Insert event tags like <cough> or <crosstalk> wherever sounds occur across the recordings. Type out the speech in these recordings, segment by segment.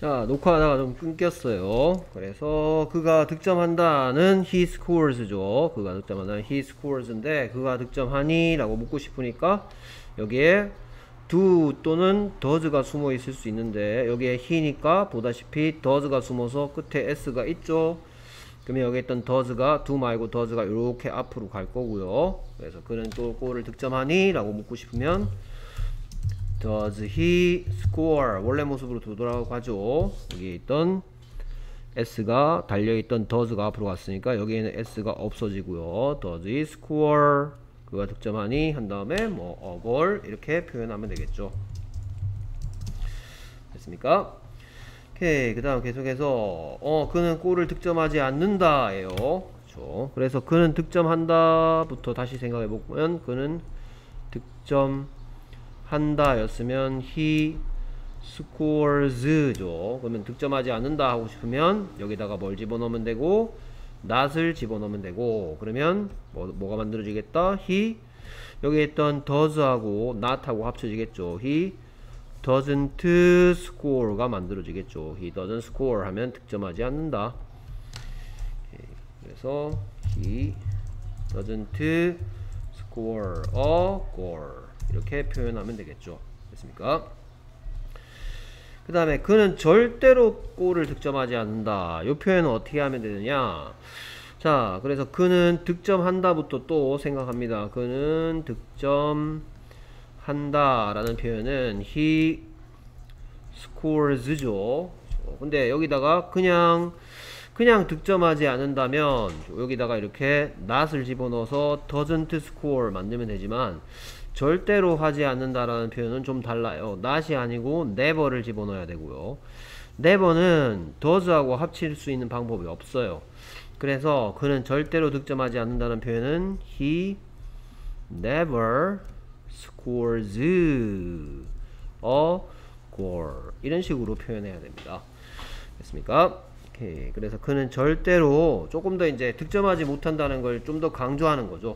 자, 녹화하다가 좀 끊겼어요. 그래서 그가 득점한다는 he scores죠. 그가 득점한다는 he scores인데 그가 득점하니? 라고 묻고 싶으니까 여기에 do 또는 does가 숨어 있을 수 있는데 여기에 he니까 보다시피 does가 숨어서 끝에 s가 있죠. 그러면 여기 있던 does가 do 말고 does가 이렇게 앞으로 갈 거고요. 그래서 그는 또 골을 득점하니? 라고 묻고 싶으면 Does he score? 원래 모습으로 되돌아가죠. 여기 있던 S가 달려있던 does가 앞으로 갔으니까 여기에는 S가 없어지고요. Does he score? 그가 득점하니? 한 다음에 뭐 a goal 이렇게 표현하면 되겠죠. 됐습니까? 오케이 그 다음 계속해서 어 그는 골을 득점하지 않는다 예요 그렇죠 그래서 그는 득점한다 부터 다시 생각해 보면 그는 득점 한다 였으면 he scores죠. 그러면 득점하지 않는다 하고 싶으면 여기다가 뭘 집어넣으면 되고? not을 집어넣으면 되고. 그러면 뭐, 뭐가 만들어지겠다? he 여기 있던 does하고 not하고 합쳐지겠죠. he doesn't score가 만들어지겠죠. he doesn't score 하면 득점하지 않는다. 그래서 he doesn't score a goal 이렇게 표현하면 되겠죠. 됐습니까? 그 다음에 그는 절대로 골을 득점하지 않는다. 이 표현은 어떻게 하면 되느냐? 자 그래서 그는 득점한다부터 또 생각합니다. 그는 득점한다 라는 표현은 he scores죠. 근데 여기다가 그냥 그냥 득점하지 않는다면 여기다가 이렇게 not을 집어넣어서 doesn't score 만들면 되지만 절대로 하지 않는다라는 표현은 좀 달라요. not이 아니고 never를 집어넣어야 되고요. never는 does하고 합칠 수 있는 방법이 없어요. 그래서 그는 절대로 득점하지 않는다는 표현은 he never scores a goal 이런 식으로 표현해야 됩니다. 됐습니까? 오케이. 그래서 그는 절대로 조금 더 이제 득점하지 못한다는 걸 좀 더 강조하는 거죠.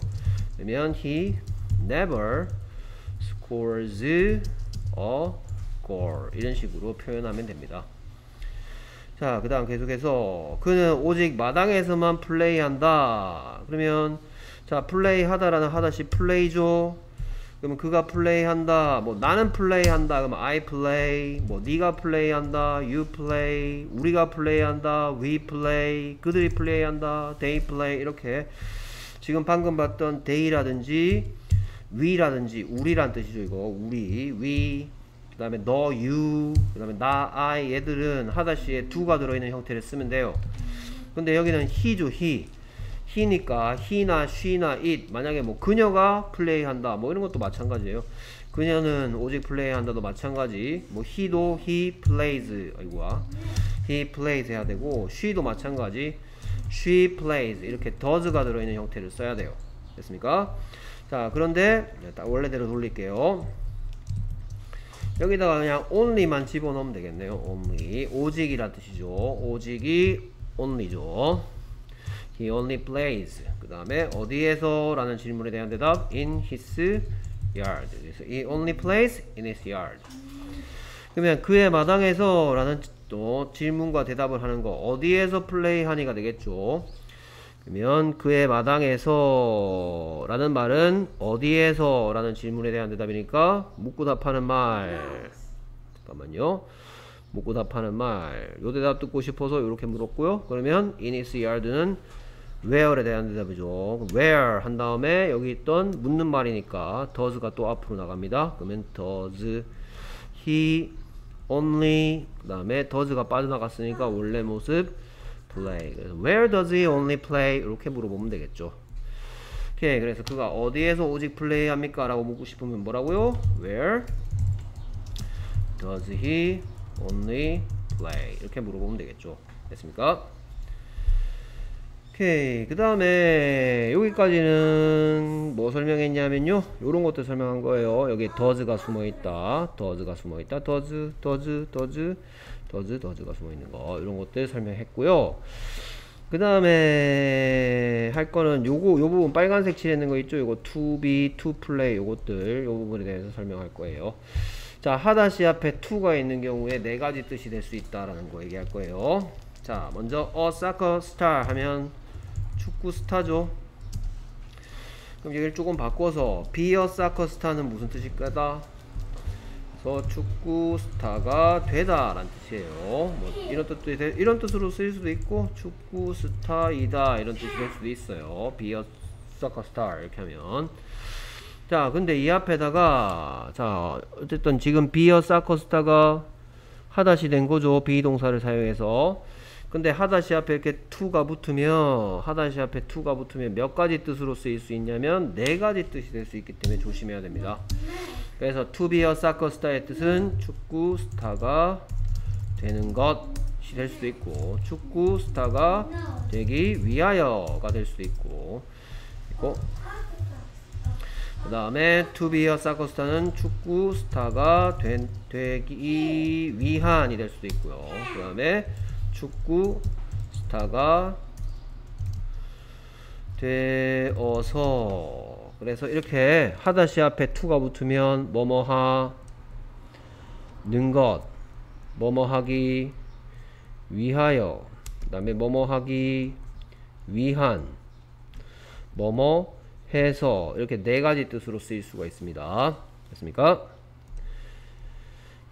그러면 he never scores a goal 이런 식으로 표현하면 됩니다. 자, 그 다음 계속해서 그는 오직 마당에서만 플레이한다. 그러면 자, 플레이하다라는 하다시 플레이죠. 그러면 그가 플레이한다. 뭐 나는 플레이한다. 그러면 I play. 뭐 네가 플레이한다. You play. 우리가 플레이한다. We play. 그들이 플레이한다. They play. 이렇게 지금 방금 봤던 they라든지 we라든지 우리란 뜻이죠. 이거 우리, we. 그 다음에 너, you, 그 다음에 나, I 얘들은 하다시에 do가 들어있는 형태를 쓰면 돼요. 근데 여기는 he죠, he. he니까 he나 she나 it 만약에 뭐 그녀가 플레이한다 뭐 이런 것도 마찬가지예요. 그녀는 오직 플레이한다도 마찬가지. 뭐 he도 he plays 아이고야. he plays 해야 되고 she도 마찬가지. she plays 이렇게 does가 들어있는 형태를 써야 돼요. 됐습니까? 자 그런데 딱 원래대로 돌릴게요. 여기다가 그냥 only만 집어넣으면 되겠네요. only 오직이란 뜻이죠. 오직이 only죠. He only plays. 그 다음에 어디에서? 라는 질문에 대한 대답 in his yard. he only plays in his yard. 그러면 그의 마당에서 라는 또 질문과 대답을 하는 거 어디에서 플레이하니가 되겠죠. 그러면 그의 마당에서 라는 말은 어디에서 라는 질문에 대한 대답이니까 묻고 답하는 말. 잠깐만요. 묻고 답하는 말요 대답 듣고 싶어서 이렇게 물었고요. 그러면 in his yard는 where에 대한 대답이죠. where 한 다음에 여기 있던 묻는 말이니까 does가 또 앞으로 나갑니다. 그러면 does he only 그 다음에 does가 빠져나갔으니까 원래 모습 play. where does he only play? 이렇게 물어보면 되겠죠. 오케이. 그래서 그가 어디에서 오직 플레이합니까? 라고 묻고 싶으면 뭐라고요? where does he only play? 이렇게 물어보면 되겠죠. 됐습니까? 오케이. 그 다음에 여기까지는 뭐 설명했냐면요. 요런 것도 설명한 거예요. 여기 does가 숨어 있다. does가 숨어 있다. does, does, does. 더즈 더즈가 숨어 있는 거 이런 것들 설명했고요. 그 다음에 할 거는 요거 요 부분 빨간색 칠했는 거 있죠? 요거 to be, to play 요것들 요 부분에 대해서 설명할 거예요. 자, 하다시 앞에 to가 있는 경우에 네 가지 뜻이 될 수 있다라는 거 얘기할 거예요. 자, 먼저 a soccer star 하면 축구 스타죠. 그럼 얘기를 조금 바꿔서 be a soccer star는 무슨 뜻일까다? 그래서 축구 스타가 되다 라는 뜻이에요. 뭐 이런 뜻도 돼- 이런 뜻으로 쓰일 수도 있고 축구 스타이다 이런 뜻이 될 수도 있어요. be a soccer star 이렇게 하면 자, 근데 이 앞에다가 자, 어쨌든 지금 be a soccer star가 하다시 된 거죠. 비동사를 사용해서. 근데 하다시 앞에 이렇게 to가 붙으면 하다시 앞에 to가 붙으면 몇 가지 뜻으로 쓰일 수 있냐면 네 가지 뜻이 될 수 있기 때문에 조심해야 됩니다. 그래서 to be a soccer star의 뜻은 축구 스타가 되는 것이 될 수도 있고 축구 스타가 되기 위하여가 될 수도 있고 있고 그 다음에 to be a soccer star는 축구 스타가 된, 되기 위한이 될 수도 있고요. 그 다음에 축구 스타가 되어서 그래서 이렇게 하다시 앞에 to가 붙으면 뭐뭐 하 는 것 뭐뭐 하기 위하여 그 다음에 뭐뭐 하기 위한 뭐뭐 해서 이렇게 네 가지 뜻으로 쓰일 수가 있습니다. 됐습니까?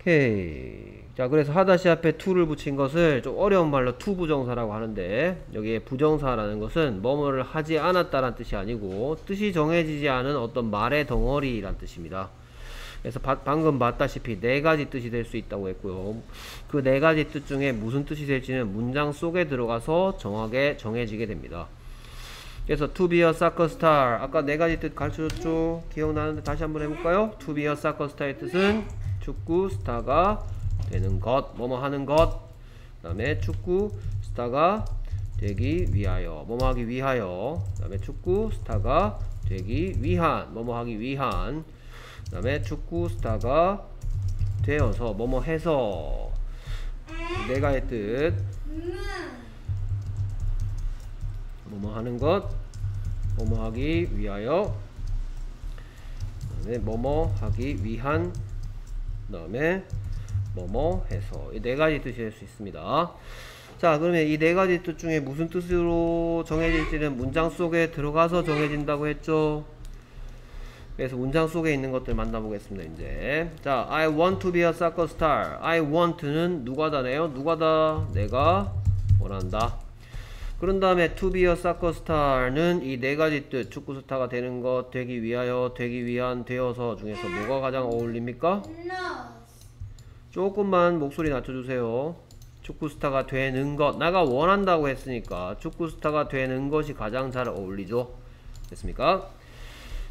오케이. 자, 그래서 하다시 앞에 to를 붙인 것을 좀 어려운 말로 to 부정사라고 하는데 여기에 부정사라는 것은 뭐뭐를 하지 않았다란 뜻이 아니고 뜻이 정해지지 않은 어떤 말의 덩어리란 뜻입니다. 그래서 바- 방금 봤다시피 네 가지 뜻이 될 수 있다고 했고요. 그 네 가지 뜻 중에 무슨 뜻이 될지는 문장 속에 들어가서 정확하게 정해지게 됩니다. 그래서 to be a soccer star 아까 네 가지 뜻 가르쳐줬죠 기억나는데 다시 한번 해볼까요 to be a soccer star의 뜻은 축구 스타가 되는 것 뭐뭐 하는 것 그 다음에 축구 스타가 되기 위하여 뭐뭐 하기 위하여. 그 다음에 축구 스타가 되기 위한 뭐뭐 하기 위한. 그 다음에 축구 스타가 되어서 뭐뭐 해서. 네 가지 뜻 뭐뭐 하는 것, 뭐뭐 하기 위하여, 뭐뭐 하기 위한, 그 다음에 뭐뭐 해서 이 네 가지 뜻이 될 수 있습니다. 자, 그러면 이 네 가지 뜻 중에 무슨 뜻으로 정해질지는 문장 속에 들어가서 정해진다고 했죠. 그래서 문장 속에 있는 것들 만나보겠습니다. 이제 자, I want to be a soccer star. I want는 누가다네요. 누가다? 내가 원한다. 그런 다음에 to be a soccer star는 이 네 가지 뜻 축구 스타가 되는 것, 되기 위하여, 되기 위한, 되어서 중에서 뭐가 가장 어울립니까? 조금만 목소리 낮춰주세요. 축구 스타가 되는 것, 나가 원한다고 했으니까 축구 스타가 되는 것이 가장 잘 어울리죠. 됐습니까?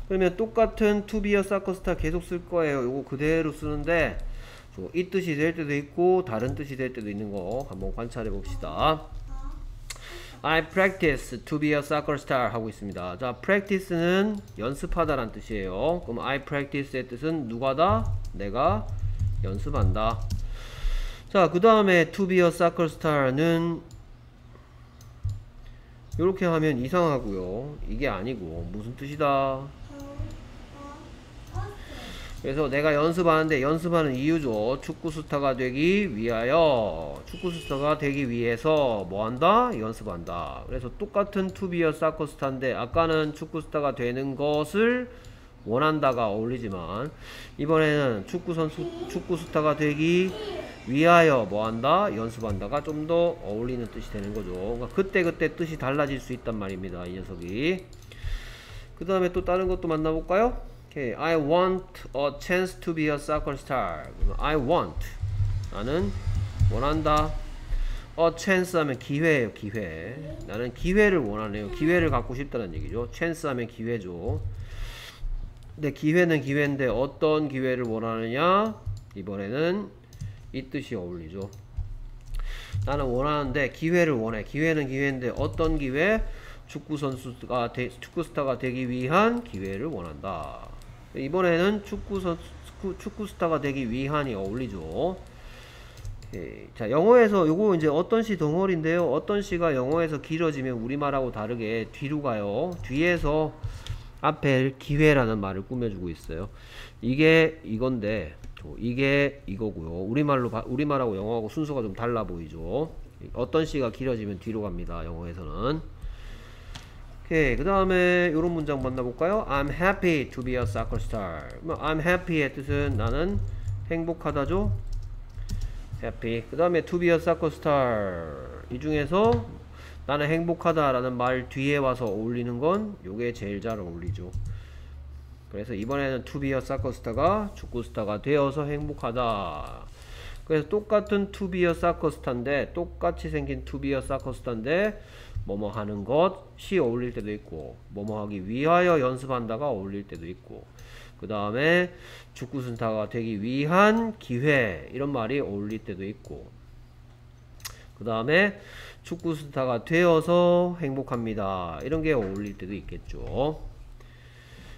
그러면 똑같은 to be a soccer star 계속 쓸 거예요. 요거 그대로 쓰는데 저이 뜻이 될 때도 있고 다른 뜻이 될 때도 있는 거 한번 관찰해 봅시다. I practice to be a soccer star 하고 있습니다. 자, practice는 연습하다란 뜻이에요. 그럼 I practice의 뜻은 누가다? 내가 연습한다. 자, 그 다음에 to be a soccer star는 이렇게 하면 이상하고요. 이게 아니고 무슨 뜻이다? 그래서 내가 연습하는데 연습하는 이유죠. 축구 스타가 되기 위하여 축구 스타가 되기 위해서 뭐 한다? 연습한다. 그래서 똑같은 to be a soccer star인데 아까는 축구 스타가 되는 것을 원한다가 어울리지만 이번에는 축구 선수 축구 스타가 되기 위하여 뭐 한다? 연습한다가 좀 더 어울리는 뜻이 되는 거죠. 그러니까 그때 그때 뜻이 달라질 수 있단 말입니다. 이 녀석이. 그 다음에 또 다른 것도 만나볼까요? Okay, I want a chance to be a soccer star. I want. 나는 원한다. a chance 하면 기회예요, 기회. 나는 기회를 원하네요. 기회를 갖고 싶다는 얘기죠. chance 하면 기회죠. 근데 기회는 기회인데 어떤 기회를 원하느냐? 이번에는 이 뜻이 어울리죠. 나는 원하는데 기회를 원해. 기회는 기회인데 어떤 기회? 축구 선수가 되, 축구 스타가 되기 위한 기회를 원한다. 이번에는 축구 선 축구, 축구 스타가 되기 위한이 어울리죠. 오케이. 자, 영어에서 요거 이제 어떤 시 덩어리인데요. 어떤 시가 영어에서 길어지면 우리말하고 다르게 뒤로 가요. 뒤에서 앞에 기회라는 말을 꾸며주고 있어요. 이게 이건데 저, 이게 이거고요. 우리말로 바- 우리말하고 영어하고 순서가 좀 달라 보이죠. 어떤 시가 길어지면 뒤로 갑니다. 영어에서는. 오케이. 그 다음에 이런 문장 만나볼까요? I'm happy to be a soccer star. 뭐, I'm happy의 뜻은 나는 행복하다죠. happy. 그 다음에 to be a soccer star. 이 중에서 나는 행복하다 라는 말 뒤에 와서 어울리는 건 요게 제일 잘 어울리죠. 그래서 이번에는 to be a soccer star가 축구 스타가 되어서 행복하다. 그래서 똑같은 to be a soccer star인데 똑같이 생긴 to be a soccer star인데 뭐뭐 하는 것이 어울릴 때도 있고 뭐뭐 하기 위하여 연습한다가 어울릴 때도 있고 그 다음에 축구 스타가 되기 위한 기회 이런 말이 어울릴 때도 있고 그 다음에 축구 스타가 되어서 행복합니다. 이런 게 어울릴 때도 있겠죠.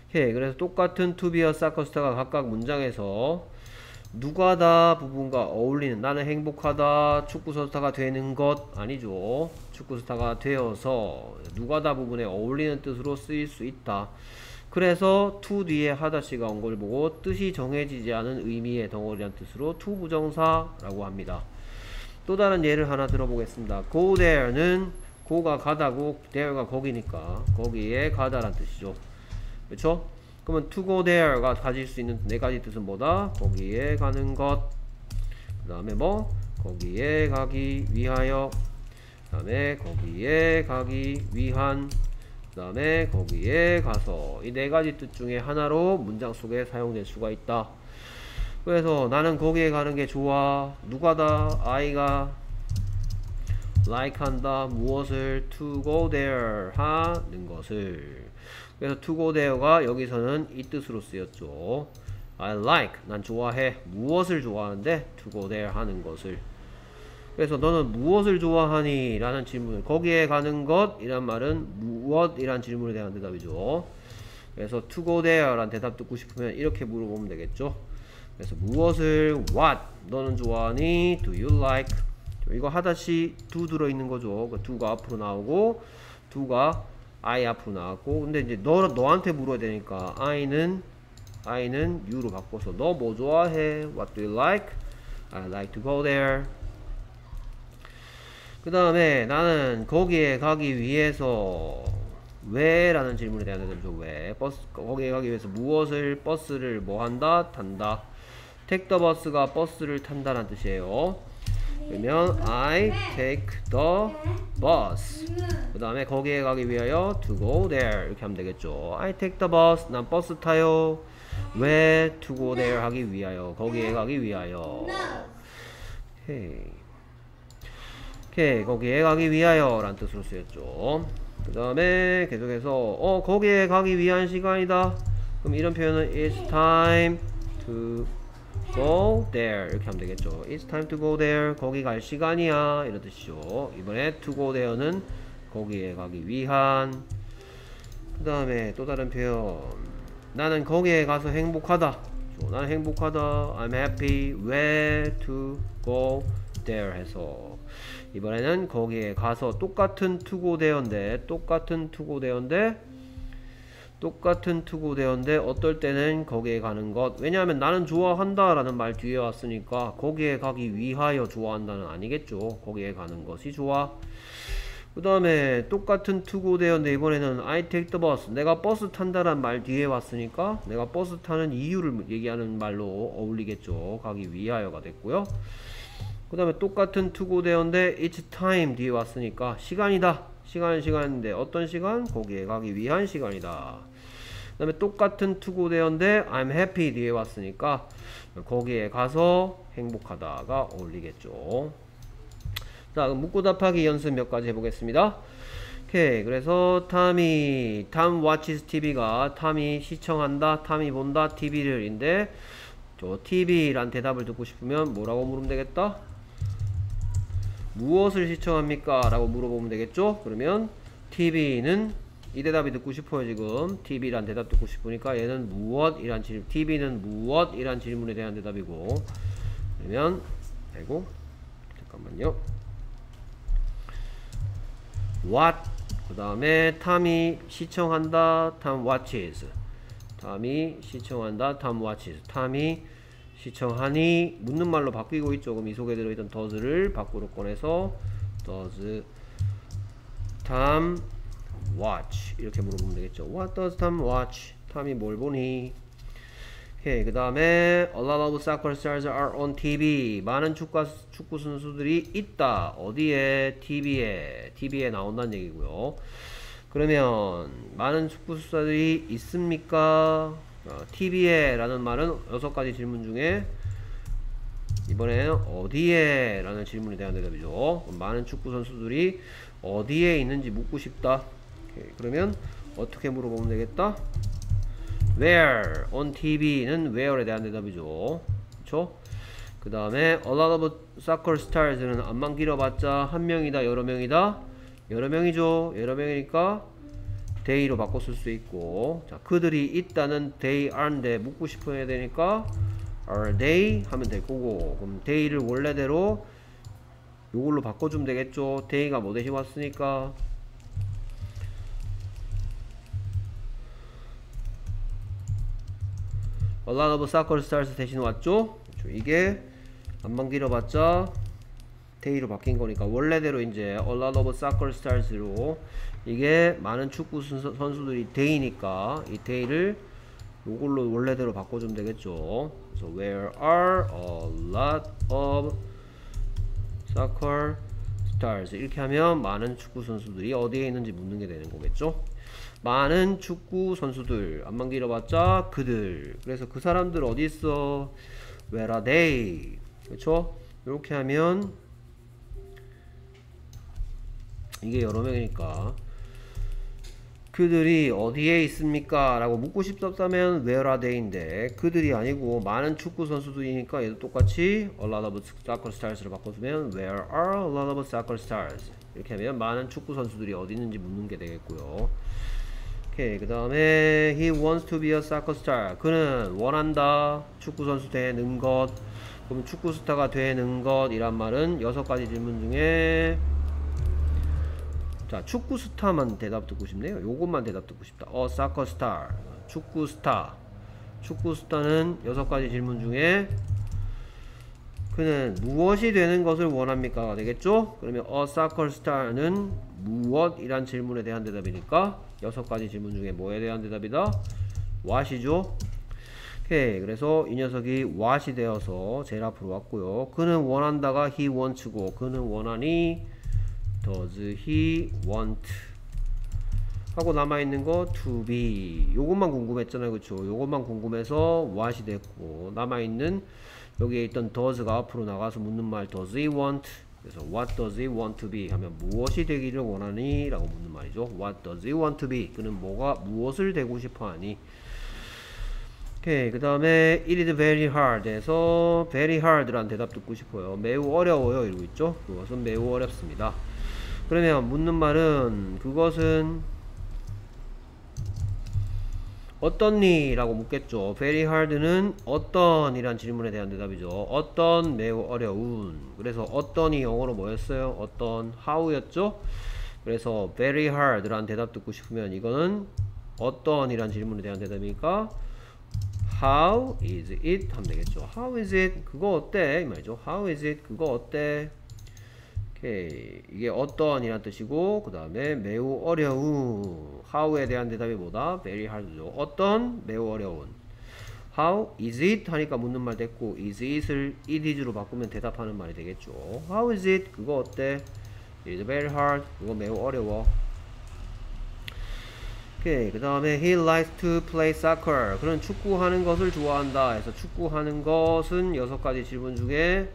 오케이 그래서 똑같은 soccer star가 각각 문장에서 누가다 부분과 어울리는 나는 행복하다 축구 스타가 되는 것 아니죠. 축구 스타가 되어서 누가다 부분에 어울리는 뜻으로 쓰일 수 있다. 그래서 to 뒤에 하다시가 온 걸 보고 뜻이 정해지지 않은 의미의 덩어리란 뜻으로 to 부정사라고 합니다. 또 다른 예를 하나 들어보겠습니다. go there는 go가 가다고 there가 거기니까 거기에 가다란 뜻이죠. 그렇죠? 그러면 to go there가 가질 수 있는 네 가지 뜻은 뭐다? 거기에 가는 것. 그 다음에 뭐? 거기에 가기 위하여. 그 다음에 거기에 가기 위한. 그 다음에 거기에 가서. 이 네 가지 뜻 중에 하나로 문장 속에 사용될 수가 있다. 그래서 나는 거기에 가는 게 좋아. 누가다? 아이가 like 한다. 무엇을 to go there 하는 것을. 그래서 to go there가 여기서는 이 뜻으로 쓰였죠. I like 난 좋아해 무엇을 좋아하는데 to go there 하는 것을 그래서 너는 무엇을 좋아하니? 라는 질문을 거기에 가는 것 이란 말은 무엇이란 질문에 대한 대답이죠. 그래서 to go there 란 대답 듣고 싶으면 이렇게 물어보면 되겠죠. 그래서 무엇을 what 너는 좋아하니? do you like 이거 하다시 do 들어있는 거죠. 그 do가 앞으로 나오고 do가 I 앞으로 나왔고 근데 이제 너 너한테 물어야 되니까 I는 I는 you로 바꿔서 너 뭐 좋아해? What do you like? I like to go there. 그 다음에 나는 거기에 가기 위해서 왜? 라는 질문에 대한 대답이죠. 왜? 버스 거기에 가기 위해서 무엇을 버스를 뭐 한다? 탄다. the bus가 버스를 탄다는 뜻이에요. 그러면 I take the bus. 그 다음에 거기에 가기 위하여 to go there 이렇게 하면 되겠죠. I take the bus. 난 버스 타요. 왜 to go there 하기 위하여 거기에 가기 위하여. 오케이. 오케이 거기에 가기 위하여 라는 뜻으로 쓰였죠. 그 다음에 계속해서 어 거기에 가기 위한 시간이다. 그럼 이런 표현은 it's time to go there 이렇게 하면 되겠죠. It's time to go there. 거기 갈 시간이야. 이런 뜻이죠. 이번에 to go there는 거기에 가기 위한. 그 다음에 또 다른 표현. 나는 거기에 가서 행복하다. 나는 행복하다. I'm happy. Where to go there 해서 이번에는 거기에 가서 똑같은 to go there인데 똑같은 to go there인데 똑같은 투구 대어인데 어떨 때는 거기에 가는 것. 왜냐하면 나는 좋아한다 라는 말 뒤에 왔으니까 거기에 가기 위하여 좋아한다는 아니겠죠. 거기에 가는 것이 좋아. 그 다음에 똑같은 투구 대어인데 이번에는 I take the bus. 내가 버스 탄다란 말 뒤에 왔으니까 내가 버스 타는 이유를 얘기하는 말로 어울리겠죠. 가기 위하여가 됐고요. 그 다음에 똑같은 투구 대어인데 it's time 뒤에 왔으니까 시간이다 시간은 시간인데 어떤 시간? 거기에 가기 위한 시간이다. 그 다음에 똑같은 투구 대어인데 I'm happy 뒤에 왔으니까 거기에 가서 행복하다가 어울리겠죠. 자 그럼 묻고 답하기 연습 몇 가지 해보겠습니다. 오케이. 그래서 탐이 탐 watches TV가 탐이 시청한다 탐이 본다 TV를 인데 저 TV란 대답을 듣고 싶으면 뭐라고 물으면 되겠다 무엇을 시청합니까? 라고 물어보면 되겠죠? 그러면 TV는 이 대답이 듣고 싶어요 지금. TV란 대답 듣고 싶으니까 얘는 무엇이란 질문 TV는 무엇이란 질문에 대한 대답이고. 그러면 아이고 잠깐만요. what 그 다음에 탐이 시청한다 탐 watches. 탐이 시청한다 탐 watches. 탐이 시청하니 묻는 말로 바뀌고 있죠. 그럼 이 속에 들어있던 does를 밖으로 꺼내서 does Tom watch 이렇게 물어보면 되겠죠. What does Tom watch? 탐이 뭘 보니? 오케이 그 다음에 A lot of soccer stars are on TV 많은 축구, 축구 선수들이 있다 어디에? TV에 TV에 나온다는 얘기고요 그러면 많은 축구 선수들이 있습니까? 어, TV에 라는 말은 여섯 가지 질문 중에 이번에는 어디에 라는 질문에 대한 대답이죠 많은 축구 선수들이 어디에 있는지 묻고 싶다 오케이, 그러면 어떻게 물어보면 되겠다? where on TV는 where에 대한 대답이죠. 그쵸? 그 다음에 a lot of soccer stars는 안만 길어봤자 한 명이다 여러 명이다 여러 명이죠 여러 명이니까 they로 바꿔 쓸 수 있고 자 그들이 있다는 they are인데 묻고 싶어 해야 되니까 are they 하면 될 거고 그럼 they를 원래대로 요걸로 바꿔주면 되겠죠 they가 뭐 대신 왔으니까 A lot of soccer stars 대신 왔죠? 그렇죠. 이게 암만 길어봤자 they로 바뀐 거니까 원래대로 이제 A lot of soccer stars로 이게 많은 축구 선수, 선수들이 they니까 이 they를 요걸로 원래대로 바꿔주면 되겠죠. 그래서 where are a lot of soccer stars? 이렇게 하면 많은 축구 선수들이 어디에 있는지 묻는 게 되는 거겠죠. 많은 축구 선수들 안만 길어봤자 그들. 그래서 그 사람들 어디 있어? Where are they? 그렇죠 이렇게 하면 이게 여러 명이니까 그들이 어디에 있습니까? 라고 묻고 싶었다면 where are they인데 그들이 아니고 많은 축구 선수들이니까 얘도 똑같이 a lot of soccer stars를 바꿔주면 where are a lot of soccer stars? 이렇게 하면 많은 축구 선수들이 어디 있는지 묻는 게 되겠고요. 오케이 그 다음에 he wants to be a soccer star. 그는 원한다. 축구 선수 되는 것. 그럼 축구 스타가 되는 것. 이란 말은 여섯 가지 질문 중에 자 축구 스타만 대답 듣고 싶네요 요것만 대답 듣고 싶다 어 soccer star 축구 스타 축구 스타는 여섯 가지 질문 중에 그는 무엇이 되는 것을 원합니까? 되겠죠? 그러면 a soccer star는 무엇이란 질문에 대한 대답이니까 여섯 가지 질문 중에 뭐에 대한 대답이다? what이죠? 오케이 그래서 이 녀석이 what이 되어서 제일 앞으로 왔고요 그는 원한다가 he wants고 그는 원하니 does he want? 하고 남아있는 거 to be. 요것만 궁금했잖아요. 그쵸? 요것만 궁금해서 what이 됐고 남아있는 여기에 있던 does가 앞으로 나가서 묻는 말 does he want? 그래서 what does he want to be 하면 무엇이 되기를 원하니? 라고 묻는 말이죠. what does he want to be? 그는 뭐가 무엇을 되고 싶어 하니? 오케이. 그 다음에 it is very hard 에서 very hard란 대답 듣고 싶어요. 매우 어려워요. 이러고 있죠? 그것은 매우 어렵습니다 그러면 묻는 말은 그것은 어떤니? 라고 묻겠죠. very hard는 어떤 이란 질문에 대한 대답이죠. 어떤 매우 어려운. 그래서 어떤이 영어로 뭐였어요? 어떤 how였죠? 그래서 very hard 란 대답 듣고 싶으면 이거는 어떤 이란 질문에 대한 대답이니까 how is it 하면 되겠죠. how is it? 그거 어때? 이 말이죠. how is it? 그거 어때? 오케이. 이게 어떤 이란 뜻이고 그 다음에 매우 어려운 how에 대한 대답이 뭐다? very hard죠 어떤? 매우 어려운 how is it? 하니까 묻는 말 됐고 is it을 it is로 바꾸면 대답하는 말이 되겠죠 how is it? 그거 어때? is very hard 그거 매우 어려워 오케이 그 다음에 he likes to play soccer 그는 축구하는 것을 좋아한다 해서 축구하는 것은 여섯 가지 질문 중에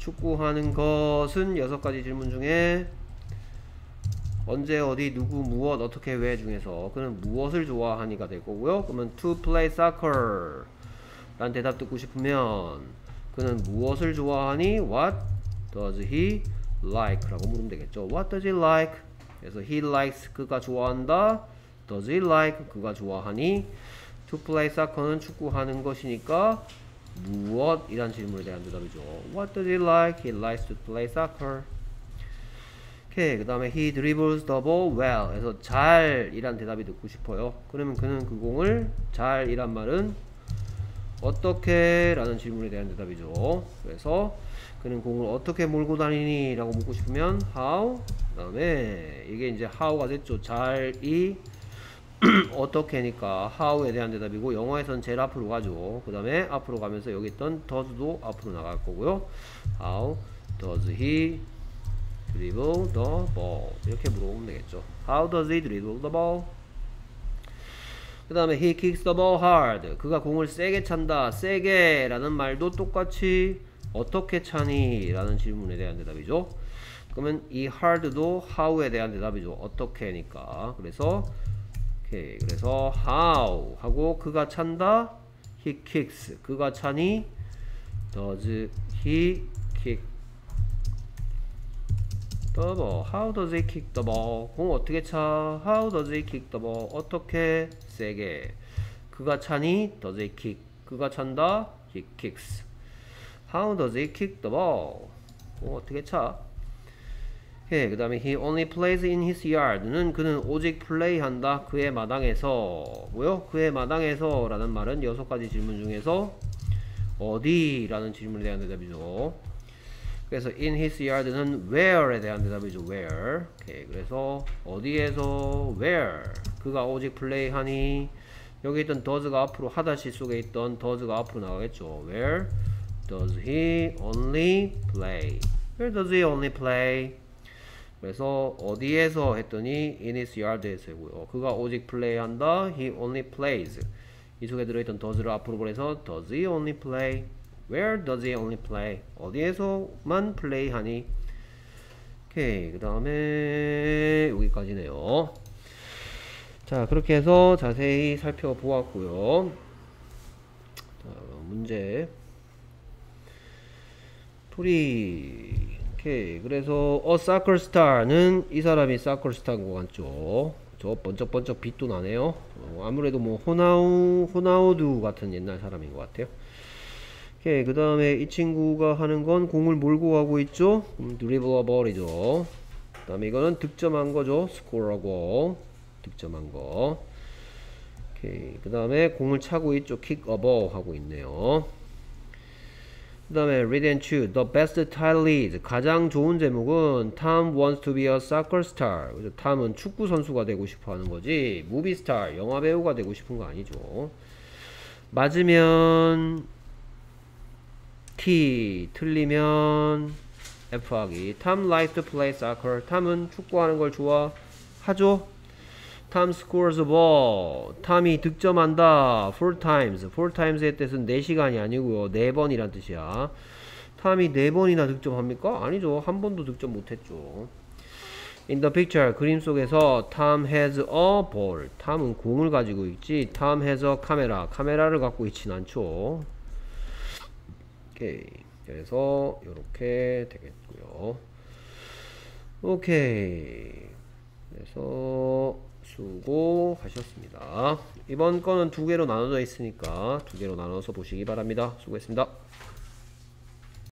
축구하는 것은 여섯 가지 질문 중에 언제 어디 누구 무엇 어떻게 왜 중에서 그는 무엇을 좋아하니가 될 거고요. 그러면 to play soccer 란 대답 듣고 싶으면 그는 무엇을 좋아하니? What does he like? 라고 물으면 되겠죠. What does he like? 그래서 he likes 그가 좋아한다. Does he like 그가 좋아하니? To play soccer는 축구하는 것이니까 무엇 이란 질문에 대한 대답이죠. What does he like? He likes to play soccer. 오케이. 그 다음에 he dribbles the ball well. 그래서 잘이란 대답이 듣고 싶어요. 그러면 그는 그 공을 잘이란 말은 어떻게? 라는 질문에 대한 대답이죠. 그래서 그는 공을 어떻게 몰고 다니니? 라고 묻고 싶으면 how 그 다음에 이게 이제 how가 됐죠. 잘이 <clears throat> 어떻게니까 how에 대한 대답이고 영어에선 제일 앞으로 가죠. 그 다음에 앞으로 가면서 여기 있던 does도 앞으로 나갈 거고요. how does he dribble the ball 이렇게 물어보면 되겠죠. how does he dribble the ball? 그 다음에 he kicks the ball hard 그가 공을 세게 찬다 세게 라는 말도 똑같이 어떻게 차니? 라는 질문에 대한 대답이죠 그러면 이 hard도 how에 대한 대답이죠 어떻게니까 그래서 오케이 그래서 how 하고 그가 찬다 he kicks 그가 차니 does he kick the ball how does he kick the ball 공 어떻게 차 how does he kick the ball 어떻게 세게 그가 차니 does he kick 그가 찬다 he kicks how does he kick the ball 공 어떻게 차 예, 그 다음에 he only plays in his yard는 그는 오직 플레이한다. 그의 마당에서. 뭐요? 그의 마당에서 라는 말은 여섯 가지 질문 중에서 어디? 라는 질문에 대한 대답이죠. 그래서 in his yard는 where에 대한 대답이죠. where. 오케이, 그래서 어디에서 where. 그가 오직 플레이하니 여기 있던 does가 앞으로 하다시 속에 있던 does가 앞으로 나가겠죠. where does he only play? where does he only play 그래서 어디에서 했더니 in his yard에서 고요. 그가 오직 플레이한다. He only plays. 이 속에 들어있던 does를 앞으로 보내서 does he only play? Where does he only play? 어디에서만 플레이하니? 오케이 그 다음에 여기까지네요. 자 그렇게 해서 자세히 살펴보았고요. 자, 문제 풀이 오케이. 그래서 어 사커 스타는 이 사람이 사커 스타인 것 같죠? 저 번쩍번쩍 빛도 나네요. 어, 아무래도 뭐 호나우 호나우두 같은 옛날 사람인 것 같아요. 오케이. 그 다음에 이 친구가 하는 건 공을 몰고 가고 있죠? 음, dribble a ball이죠. 그 다음에 이거는 득점한 거죠. 스코어하고. 득점한 거. 오케이. 그 다음에 공을 차고 있죠. kick a ball 하고 있네요 그 다음에 read and choose. The best title is 가장 좋은 제목은 Tom wants to be a soccer star. 그래서 탐은 축구 선수가 되고 싶어 하는 거지. movie star, 영화 배우가 되고 싶은 거 아니죠. 맞으면 T, 틀리면 F 하기. Tom likes to play soccer. 탐은 축구하는 걸 좋아하죠. Tom scores a ball. 탐이 득점한다. Four times. Four times의 뜻은 4시간이 아니고요. 4번이란 뜻이야. 탐이 4번이나 득점합니까? 아니죠. 한 번도 득점 못했죠. In the picture, 그림 속에서 Tom has a ball. 탐은 공을 가지고 있지. Tom has a camera. 카메라를 갖고 있진 않죠. 오케이. 그래서 이렇게 되겠고요. 오케이. 그래서 수고하셨습니다. 이번 거는 두 개로 나눠져 있으니까 두 개로 나눠서 보시기 바랍니다. 수고했습니다.